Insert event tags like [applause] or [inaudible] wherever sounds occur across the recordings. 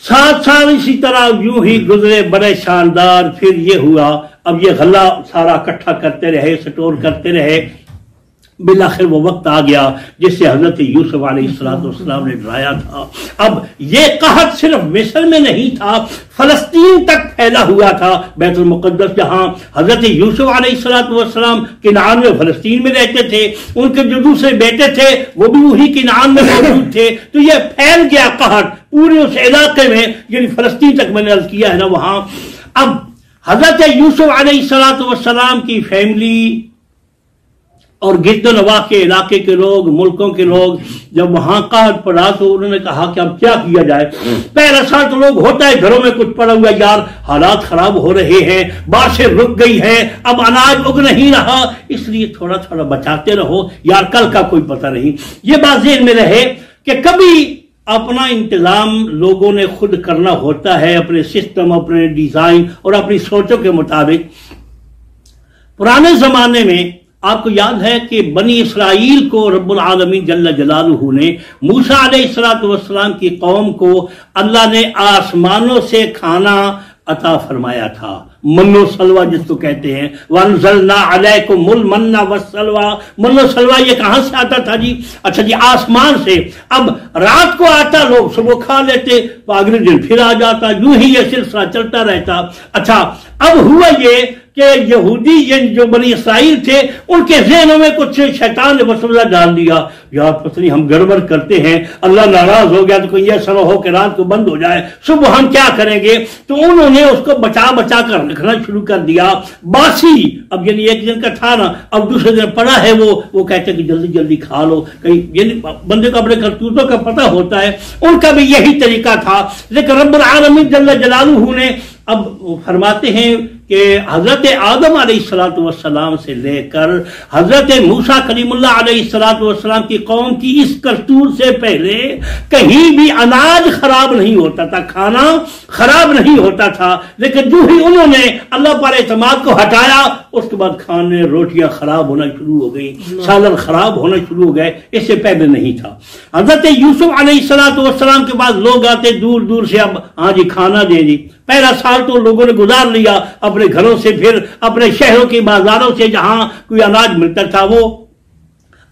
ساتھ سال اسی طرح یوں ہی گزرے بڑے شاندار، پھر یہ ہوا، اب یہ غلہ سارا اکٹھا کرتے رہے، سٹور کرتے رہے۔ بالآخر وہ وقت آ گیا جس سے حضرت یوسف علیہ السلام نے ڈرایا تھا۔ اب یہ قحط صرف مصر میں نہیں تھا، فلسطین تک پھیلا ہوا تھا۔ بیت المقدس جہاں حضرت یوسف علیہ السلام کنعان میں فلسطین میں رہتے تھے، ان کے جو دوسرے بیٹے تھے، وہ بھی وہی کنعان میں موجود تھے۔ تو یہ پھیل گیا قحط پورے اس علاقے میں یعنی فلسطین تک میں نے عرض کیا ہے نا وہاں۔ اب حضرت یوسف علیہ السلام کی فیملی اور گرد و نواح کے علاقے کے لوگ، ملکوں کے لوگ، جب وہاں قحط پڑا تو انہوں نے کہا کہ اب کیا کیا جائے؟ پہلا سال تو لوگ ہوتا ہے گھروں میں کچھ پڑا ہوا یار حالات خراب ہو رہے ہیں، بارشیں رک گئی ہیں، اب اناج اگ نہیں رہا۔ اس لیے تھوڑا تھوڑا بچاتے رہو۔ یار کل کا کوئی پتہ نہیں۔ یہ بات ذہن میں رہے کہ کبھی اپنا انتظام لوگوں نے خود کرنا ہوتا ہے، اپنے سسٹم اپنے ڈیزائن اور اپنی سوچوں کے مطابق۔ پرانے زمانے میں آپ کو یاد ہے کہ بنی اسرائیل کو رب العالمین جل جلالہ نے موسیٰ علیہ السلام کی قوم کو اللہ نے آسمانوں سے کھانا عطا فرمایا تھا۔ من و سلوا جس کو کہتے ہیں۔ وَانزلنا علیکم المنہ والسلوا من و سلوا یہ کہاں سے آتا تھا جی؟ اچھا جی آسمان سے۔ اب رات کو آتا، لوگ صبح کھا لیتے اگلے دن پھر آ جاتا، یوں ہی یہ سلسلہ چلتا رہتا۔ اچھا اب ہوا یہ کہ یہودی یعنی جو بنی اسرائیل تھے، ان کے ذہنوں میں کچھ شیطان نے مسئلہ ڈال دیا۔ یار پتنی ہم گڑبڑ کرتے ہیں، اللہ ناراض ہو گیا تو کوئی ایسا ہو کہ رات کو بند ہو جائے۔ صبح ہم کیا کریں گے؟ تو انہوں نے اس کو بچا بچا کر رکھنا شروع کر دیا۔ باسی، اب یعنی ایک دن کا تھا نا اب دوسرے دن پڑا ہے وہ وہ کہتے کہ جلدی جلدی کھا لو۔ کہیں یعنی بندے کو اپنے کرتوتوں کا پتہ ہوتا ہے۔ ان کا بھی یہی طریقہ تھا۔ لیکن رب العالمین جل جلالہ نے، اب فرماتے ہیں کہ حضرت آدم علیہ السلام سے لے کر حضرت موسیٰ کریم اللہ علیہ السلام کی قوم کی اس کرتور سے پہلے کہیں بھی اناج خراب نہیں ہوتا تھا، کھانا خراب نہیں ہوتا تھا، لیکن جو ہی انہوں نے اللہ پر اعتماد کو ہٹایا اس کے بعد کھانے روٹیاں خراب ہونا شروع ہو گئی، سالن خراب ہونا شروع ہو گئے، اس سے پہلے نہیں تھا۔ حضرت یوسف علیہ السلام کے بعد لوگ آتے، دور دور سے اب ہاں جی کھانا دے دی۔ پہلا سال تو لوگوں نے گزار لیا، اپنے گھروں سے پھر اپنے شہروں کے بازاروں سے جہاں کوئی اناج ملتا تھا وہ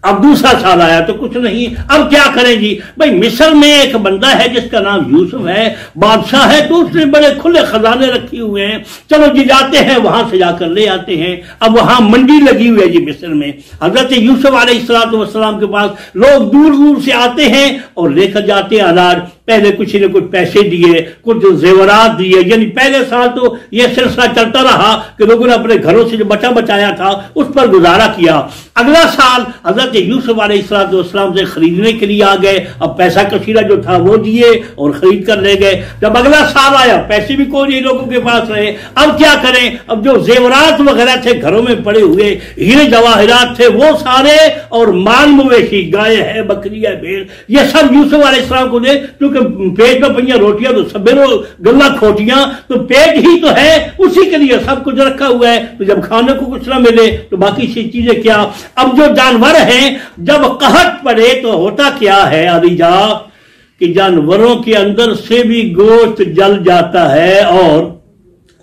اب دوسرا سال آیا تو کچھ نہیں۔ اب کیا کریں جی؟ بھائی مصر میں ایک بندہ ہے جس کا نام یوسف ہے، بادشاہ ہے تو اس نے بڑے کھلے خزانے رکھے ہوئے ہیں۔ چلو جی جاتے ہیں، وہاں سے جا کر لے آتے ہیں۔ اب وہاں منڈی لگی ہوئی ہے جی مصر میں۔ حضرت یوسف علیہ السلام والسلام کے پاس لوگ دور دور سے آتے ہیں اور لے کر جاتے ہیں اناج پہلے کچھ نے کچھ پیسے دیے، کچھ زیورات دیے یعنی پہلے سال تو یہ سلسلہ چلتا رہا کہ لوگوں نے اپنے گھروں سے جو بچا بچایا تھا، اس پر گزارا کیا۔ اگلا سال حضرت یوسف علیہ السلام سے خریدنے کے لیے آ گئے۔ اب پیسہ کثیرہ جو تھا وہ دیے اور خرید کر لے گئے۔ جب اگلا سال آیا، پیسے بھی کوئی نہیں لوگوں کے پاس رہے؟ اب کیا کریں؟ اب جو زیورات وغیرہ تھے گھروں میں پڑے ہوئے، ہیرے جواہرات تھے، وہ سارے اور مال مویشی، گائے ہے، بکری ہے، بھیڑ، یہ سب یوسف علیہ السلام کو دے، کیونکہ پیٹ میں پہیاں روٹیاں تو سبیرو گلہ کھوٹیاں تو پیٹ ہی تو ہے اسی کے لیے سب کچھ رکھا ہوا ہے۔ تو جب کھانے کو کچھ نہ ملے تو باقی سی چیزیں کیا؟ اب جو جانور ہیں، جب قہت پڑے تو ہوتا کیا ہے علی جا؟ کہ جانوروں کے اندر سے بھی گوشت جل جاتا ہے اور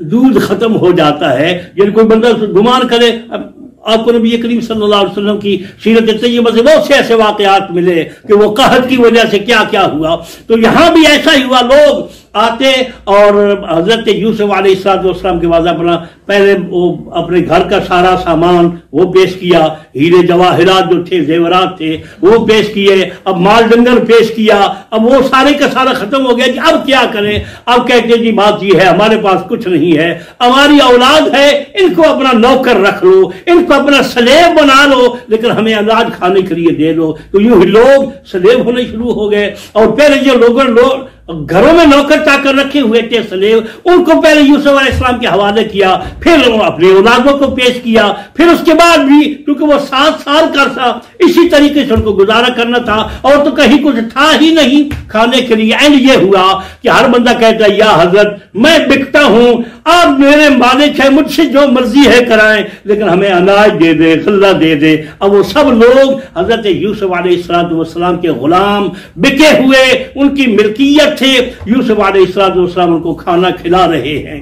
دودھ ختم ہو جاتا ہے۔ یعنی کوئی بندہ گمان کرے، اب آپ کو نبی کریم صلی اللہ علیہ وسلم کی سیرت طیبہ سے بہت سے ایسے واقعات ملے کہ وہ قحط کی وجہ سے کیا کیا ہوا۔ تو یہاں بھی ایسا ہی ہوا، لوگ آتے اور حضرت یوسف علیہ السلام والسلام کے بعد اپنا پہلے وہ اپنے گھر کا سارا سامان وہ پیش کیا، ہیرے جواہرات جو تھے، زیورات تھے، وہ پیش کیے، اب مال ڈنگر پیش کیا، اب وہ سارے کا سارا ختم ہو گیا کہ اب کیا کریں؟ اب کہتے جی بات یہ ہے، ہمارے پاس کچھ نہیں ہے، ہماری اولاد ہے، ان کو اپنا نوکر رکھ لو، ان کو اپنا سلیب بنا لو، لیکن ہمیں اناج کھانے کے لیے دے دو۔ تو یوں ہی لوگ سلیب ہونے شروع ہو گئے، اور پہلے جو لوگوں لوگ گھروں میں نوکر چاکر رکھے ہوئے تھے سلیو ان کو پہلے یوسف علیہ السلام کے حوالے کیا، پھر اپنے اولادوں کو پیش کیا، پھر اس کے بعد بھی، کیونکہ وہ سات سال کا تھا، اسی طریقے سے ان کو گزارا کرنا تھا، اور تو کہیں کچھ تھا ہی نہیں کھانے کے لیے۔ اینڈ یہ ہوا کہ ہر بندہ کہتا ہے، یا حضرت، میں بکتا ہوں آپ میرے مالک ہیں، مجھ سے جو مرضی ہے کرائیں، لیکن ہمیں اناج دے دے غلہ دے دے۔ اب وہ سب لوگ حضرت یوسف علیہ السلام والسلام کے غلام بکے ہوئے، ان کی ملکیت تھے یوسف علیہ السلام والسلام ان کو کھانا کھلا رہے ہیں۔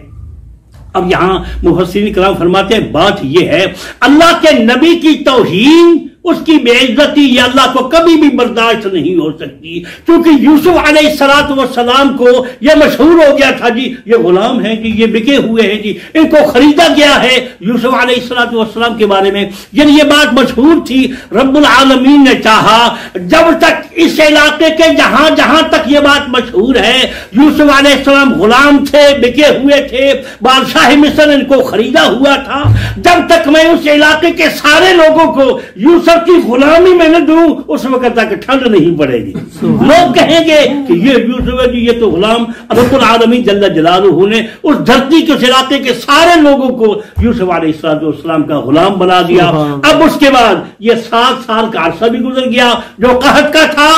اب یہاں مفسرین کرام فرماتے ہیں، بات یہ ہے، اللہ کے نبی کی توہین اس کی بے عزتی یہ اللہ کو کبھی بھی برداشت نہیں ہو سکتی۔ کیونکہ یوسف علیہ السلاط وسلام کو یہ مشہور ہو گیا تھا جی یہ غلام ہیں جی یہ بکے ہوئے ہیں جی ان کو خریدا گیا ہے یوسف علیہ السلاط وسلام کے بارے میں۔ یعنی یہ بات مشہور تھی، رب العالمین نے چاہا جب تک اس علاقے کے جہاں جہاں تک یہ بات مشہور ہے، یوسف علیہ السلام غلام تھے، بکے ہوئے تھے، بادشاہ مصر ان کو خریدا ہوا تھا۔ جب تک میں اس علاقے کے سارے لوگوں کو یوسف کی غلامی میں نہ دوں اس وقت تک ٹھنڈ نہیں پڑے گی۔ لوگ کہیں گے کہ یہ یوسف ہے جی یہ تو غلام رب العالمین جل جلالہ نے اس دھرتی کے علاقے کے سارے لوگوں کو یوسف علیہ السلام کا غلام بنا دیا۔ اب اس کے بعد یہ سات سال کا عرصہ بھی گزر گیا جو قحط کا تھا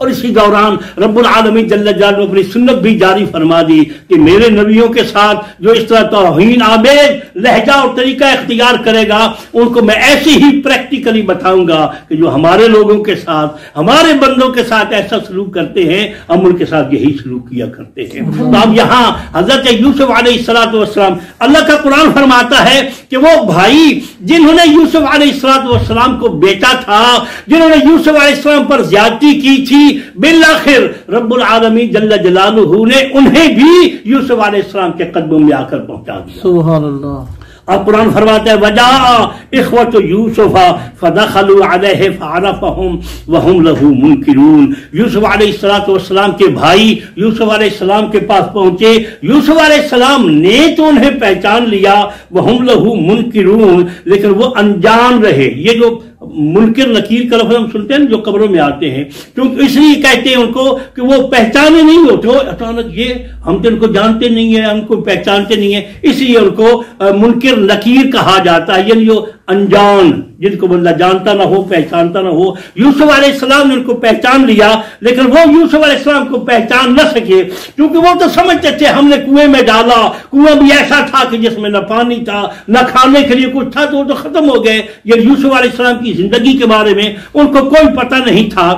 اور اسی دوران رب العالمین جل جلالہ اپنی سنت بھی جاری فرما دی کہ میرے نبیوں کے ساتھ جو اس طرح توہین، آمیز لہجہ اور طریقہ اختیار کرے گا، ان کو میں ایسی ہی پریکٹیکلی بتاؤں گا کہ جو ہمارے لوگوں کے ساتھ، ہمارے بندوں کے ساتھ ایسا سلوک کرتے ہیں، ہم ان کے ساتھ یہی سلوک کیا کرتے ہیں۔ تو اب یہاں حضرت یوسف علیہ السلاۃ والسلام، اللہ کا قرآن فرماتا ہے کہ وہ بھائی جنہوں نے یوسف علیہ السلاۃ والسلام کو بیٹا تھا، جنہوں نے یوسف علیہ السلام پر زیادتی کی تھی بالآخر رب العالمین جل جلالہ نے انہیں بھی یوسف علیہ السلام کے قدموں میں آ کر پہنچا دیا۔ سبحان اللہ۔ اب قرآن فرماتا ہے وجا اخوت یوسف فدخلوا علیہ فعرفهم وهم له منکرون۔ یوسف علیہ الصلوۃ والسلام کے بھائی یوسف علیہ السلام کے پاس پہنچے۔ یوسف علیہ السلام نے تو انہیں پہچان لیا وهم له منکرون لیکن وہ انجان رہے۔ یہ جو منکر نکیر کا لفظ ہم سنتے ہیں جو قبروں میں آتے ہیں، کیونکہ اس لیے کہتے ہیں ان کو کہ وہ پہچانے نہیں ہوتے اچانک یہ ہم تو ان کو جانتے نہیں ہیں، ہم کو پہچانتے نہیں ہیں۔ اس لیے ان کو منکر نکیر کہا جاتا ہے یعنی جو انجان، جن کو بندہ جانتا نہ ہو، پہچانتا نہ ہو، یوسف علیہ السلام نے ان کو پہچان لیا، لیکن وہ یوسف علیہ السلام کو پہچان نہ سکے، کیونکہ وہ تو سمجھتے تھے ہم نے کنویں میں ڈالا، کنواں بھی ایسا تھا کہ جس میں نہ پانی تھا، نہ کھانے کے لیے کچھ تھا، تو وہ تو ختم ہو گئے۔ یہ یوسف علیہ السلام کی زندگی کے بارے میں ان کو کوئی پتہ نہیں تھا۔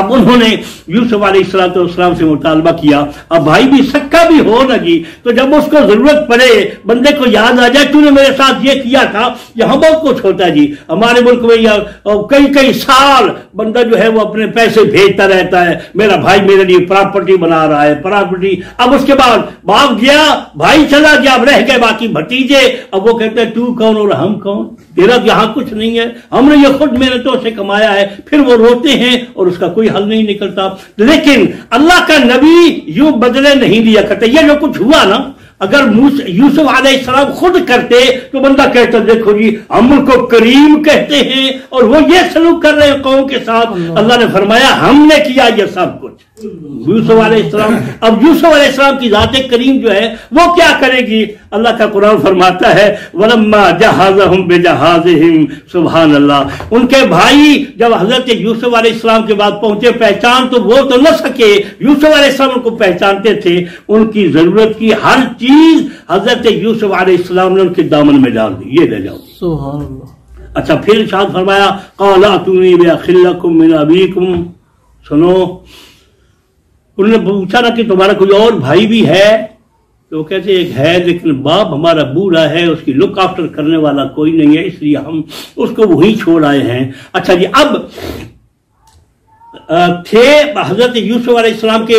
اب انہوں نے یوسف علیہ السلام والسلام سے مطالبہ کیا، اب بھائی بھی سکا بھی ہو نہ جی تو جب اس کو ضرورت پڑے، بندے کو یاد آ جائے، تو نے میرے ساتھ یہ کیا تھا یہاں بہت کچھ ہوتا ہے جی ہمارے ملک میں کئی کئی سال بندہ جو ہے وہ اپنے پیسے بھیجتا رہتا ہے، میرا بھائی میرے لیے پراپرٹی بنا رہا ہے پراپرٹی اب اس کے بعد باپ گیا بھائی چلا گیا، اب رہ گئے باقی بھتیجے۔ اب وہ کہتے ہیں، تو کون اور ہم کون؟ تیرا یہاں کچھ نہیں ہے۔ ہم نے یہ خود محنتوں سے کمایا ہے، پھر وہ روتے ہیں اور اس کا کوئی حل نہیں نکلتا۔ لیکن اللہ کا نبی یوں بدلے نہیں لیا کرتے۔ یہ جو کچھ ہوا نا اگر یوسف علیہ السلام خود کرتے تو بندہ کہتا دیکھو جی ہم ان کو کریم کہتے ہیں اور وہ یہ سلوک کر رہے ہیں قوم کے ساتھ۔ اللہ۔ نے فرمایا ہم نے کیا یہ سب کچھ۔ یوسف علیہ السلام اب یوسف علیہ السلام کی ذات کریم جو ہے وہ کیا کرے گی؟ اللہ کا قرآن فرماتا ہے ولما جہازہم بجہازہم سبحان اللہ ان کے بھائی جب حضرت یوسف علیہ السلام کے بعد پہنچے پہچان تو وہ تو نہ سکے یوسف علیہ السلام ان کو پہچانتے تھے۔ ان کی ضرورت کی ہر چیز حضرت یوسف علیہ السلام نے ان کے دامن میں ڈال دی۔ یہ لے جاؤ۔ سبحان اللہ اچھا پھر ارشاد فرمایا قالا تونی بأخلکم من ابیکم سنو انہوں نے پوچھا نا کہ تمہارا کوئی اور بھائی بھی ہے؟ تو وہ کہتے ایک ہے، لیکن باپ ہمارا بوڑھا ہے، اس کی لک آفٹر کرنے والا کوئی نہیں ہے، اس لیے ہم اس کو وہی چھوڑ آئے ہیں۔ اچھا جی اب تھے حضرت یوسف علیہ السلام کے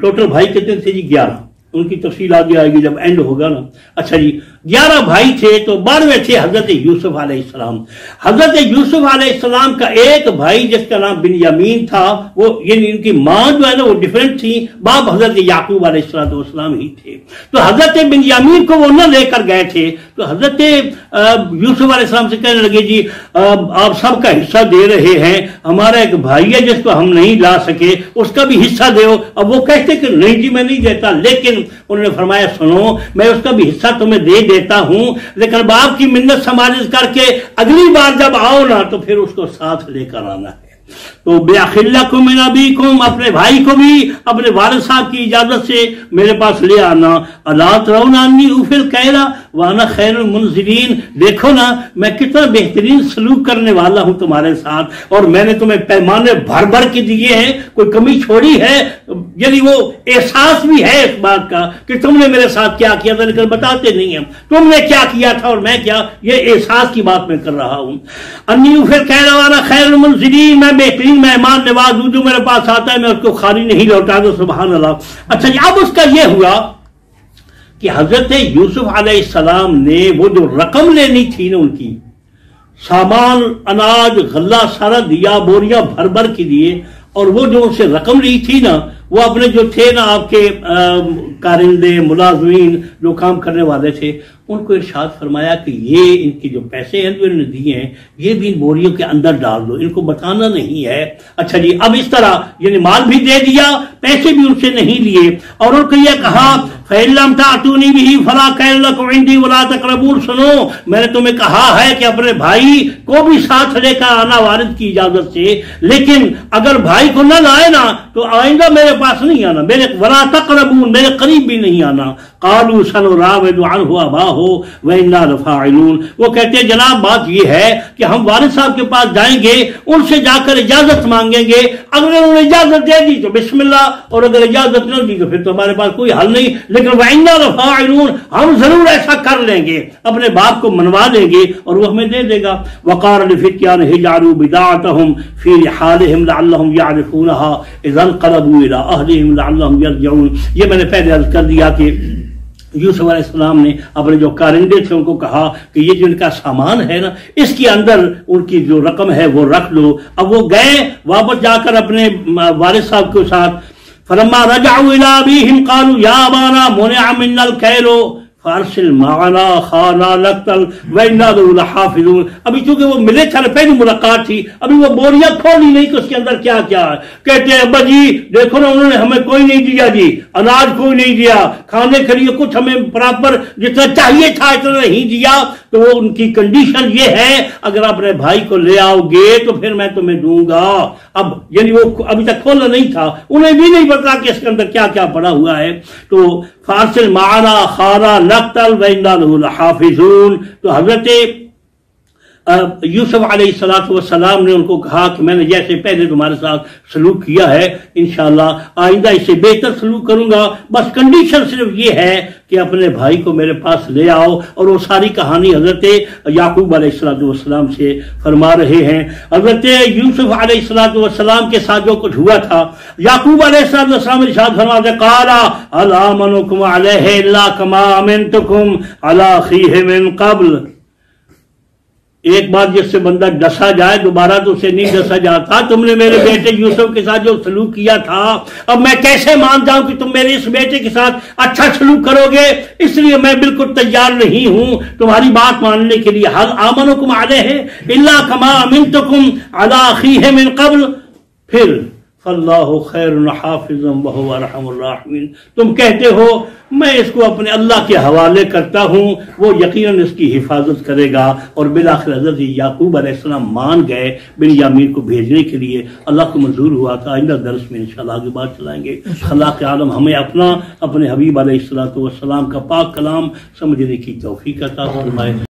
ٹوٹل بھائی کتنے تھے جی؟ گیارہ۔ ان کی تفصیل آگے آئے گی جب اینڈ ہوگا نا۔ اچھا جی گیارہ بھائی تھے تو بارہویں تھے حضرت یوسف علیہ السلام۔ حضرت یوسف علیہ السلام کا ایک بھائی جس کا نام بن یامین تھا، وہ یعنی ان کی ماں جو ہے نا، وہ ڈیفرنٹ تھی۔ باپ حضرت یعقوب علیہ السلام ہی تھے۔ تو حضرت بن یامین کو وہ نہ لے کر گئے تھے۔ تو حضرت یوسف علیہ السلام سے کہنے لگے جی آپ سب کا حصہ دے رہے ہیں۔ ہمارا ایک بھائی ہے جس کو ہم نہیں لا سکے، اس کا بھی حصہ دے اب وہ کہتے کہ نہیں جی میں نہیں دیتا، لیکن انہوں نے فرمایا، سنو، میں اس کا بھی حصہ تمہیں دے دیتا ہوں، لیکن باپ کی منت سماجز کر کے اگلی بار جب آؤ نا، تو پھر اس کو ساتھ لے کر آنا ہے۔ تو بے اخلا کو میں نبی اپنے بھائی کو بھی اپنے والد صاحب کی اجازت سے میرے پاس لے آنا۔ اللہ ترونانی اوفل کہلا وانا خیر المنظرین دیکھو نا، میں کتنا بہترین سلوک کرنے والا ہوں تمہارے ساتھ، اور میں نے تمہیں پیمانے بھر بھر کے دیے ہیں، کوئی کمی چھوڑی ہے؟ یعنی وہ احساس بھی ہے اس بات کا کہ تم نے میرے ساتھ کیا کیا تھا، لیکن بتاتے نہیں ہیں تم نے کیا کیا تھا اور میں کیا؟ یہ احساس کی بات میں کر رہا ہوں۔ انی پھر کہہ رہا خیر المنزلین میں بہترین مہمان نواز ہوں جو میرے پاس آتا ہے، میں اس کو خالی نہیں لوٹا دو سبحان اللہ۔ اچھا جی اب اس کا یہ ہوا کہ حضرت یوسف علیہ السلام نے وہ جو رقم لینی تھی نا ان کی، سامان، اناج، غلہ، سارا دیا، بوریاں بھر بھر کے دیے، اور وہ جو ان سے رقم لی تھی نا، وہ اپنے جو تھے نا آپ کے کارندے، ملازمین جو کام کرنے والے تھے ان کو ارشاد فرمایا کہ یہ ان کی جو پیسے ہیں جو انہوں نے دیے ہیں، یہ بھی ان بوریوں کے اندر ڈال دو۔ ان کو بتانا نہیں ہے۔ اچھا جی اب اس طرح یعنی مال بھی دے دیا، پیسے بھی ان سے نہیں لیے۔ اور ان کو یہ کہا فَإِلَّمْ تَعْتُونِ بِهِ فَلَا كَيْرْ لَكُمْ عِنْدِي وَلَا تَقْرَبُونَ۔ سنو، میں نے تمہیں کہا ہے کہ اپنے بھائی کو بھی ساتھ لے کر آنا وارد کی اجازت سے۔ لیکن اگر بھائی کو نہ لائے نا، تو آئندہ میرے پاس نہیں آنا۔ میرے وَلَا تَقْرَبُونَ، میرے قریب بھی نہیں آنا۔ قالوا سنراود عنه اباه وانا لفاعلون۔ وہ کہتے ہیں، جناب، بات یہ ہے کہ ہم والد صاحب کے پاس جائیں گے، ان سے جا کر اجازت مانگیں گے۔ اگر انہوں نے اجازت دے دی تو بسم اللہ، اور اگر اجازت نہ دی تو پھر تو ہمارے پاس کوئی حل نہیں۔ لیکن وانا لفاعلون، ہم ضرور ایسا کر لیں گے۔ اپنے باپ کو منوا لیں گے اور وہ ہمیں دے دے گا۔ وقار لفتيان هجروا بداعتهم في رحالهم لعلهم يعرفونها۔ اذا انقلبوا الى اهلهم لعلهم يرجعون۔ یہ میں نے پہلے عرض کر دیا کہ یوسف علیہ السلام نے اپنے جو کارندے تھے ان کو کہا کہ یہ جو ان کا سامان ہے نا، اس کے اندر ان کی جو رقم ہے وہ رکھ لو۔ اب وہ گئے، واپس جا کر اپنے والد صاحب کے ساتھ۔ فلما رجعوا الى ابيهم قالوا يا ابانا منع منا الكيل فارسل معنا خانا لقتل وإنا لحافظون۔ ابھی چونکہ وہ ملے تھے پہلی ملاقات تھی، ابھی وہ بوریاں کھولی نہیں کہ اس کے اندر کیا کیا ہے۔ کہتے ہیں، ابا جی دیکھو نا، انہوں نے ہمیں کوئی نہیں دیا جی۔ اناج کوئی نہیں دیا، کھانے کے لیے کچھ ہمیں برابر جتنا چاہیے تھا، اتنا نہیں دیا۔ تو وہ ان کی کنڈیشن یہ ہے، اگر اپنے بھائی کو لے آؤ گے تو پھر میں تمہیں دوں گا۔ اب یعنی وہ ابھی تک کھولا نہیں تھا، انہیں بھی نہیں پتا کہ اس کے اندر کیا کیا پڑا ہوا ہے۔ تو فارسل معنا خارا نقتل ویندا حافظون تو حضرت یوسف علیہ السلام والسلام نے ان کو کہا کہ میں نے جیسے پہلے تمہارے ساتھ سلوک کیا ہے، انشاءاللہ آئندہ اس سے بہتر سلوک کروں گا۔ بس کنڈیشن صرف یہ ہے کہ اپنے بھائی کو میرے پاس لے آؤ اور وہ ساری کہانی حضرت یعقوب علیہ السلام والسلام سے فرما رہے ہیں۔ حضرت یوسف علیہ السلام والسلام کے ساتھ جو کچھ ہوا تھا، یعقوب علیہ السلام والسلام ارشاد فرما دے قالا الا منکم علیہ الا کما امنتکم علی خیہ من قبل؟ ایک بار جس سے بندہ ڈسا جائے دوبارہ تو اسے نہیں ڈسا جاتا۔ تم نے میرے [laughs] بیٹے یوسف کے ساتھ جو سلوک کیا تھا اب میں کیسے مان جاؤں کہ تم میرے اس بیٹے کے ساتھ اچھا سلوک کرو گے؟ اس لیے میں بالکل تیار نہیں ہوں۔ تمہاری بات ماننے کے لیے حل آمن حکم آلے ہے اللہ کما امن تکم اللہ من قبل۔ پھر اللہ خیر حافظ رحم الرحمن تم کہتے ہو، میں اس کو اپنے اللہ کے حوالے کرتا ہوں، وہ یقیناً اس کی حفاظت کرے گا۔ اور بالآخر حضرت یعقوب علیہ السلام مان گئے بن یامین کو بھیجنے کے لیے۔ اللہ کو منظور ہوا تھا آئندہ درس میں انشاءاللہ آگے بات چلائیں گے۔ خلاق عالم ہمیں اپنا، اپنے حبیب علیہ السلام کا پاک کلام سمجھنے کی توفیق عطا فرمائے۔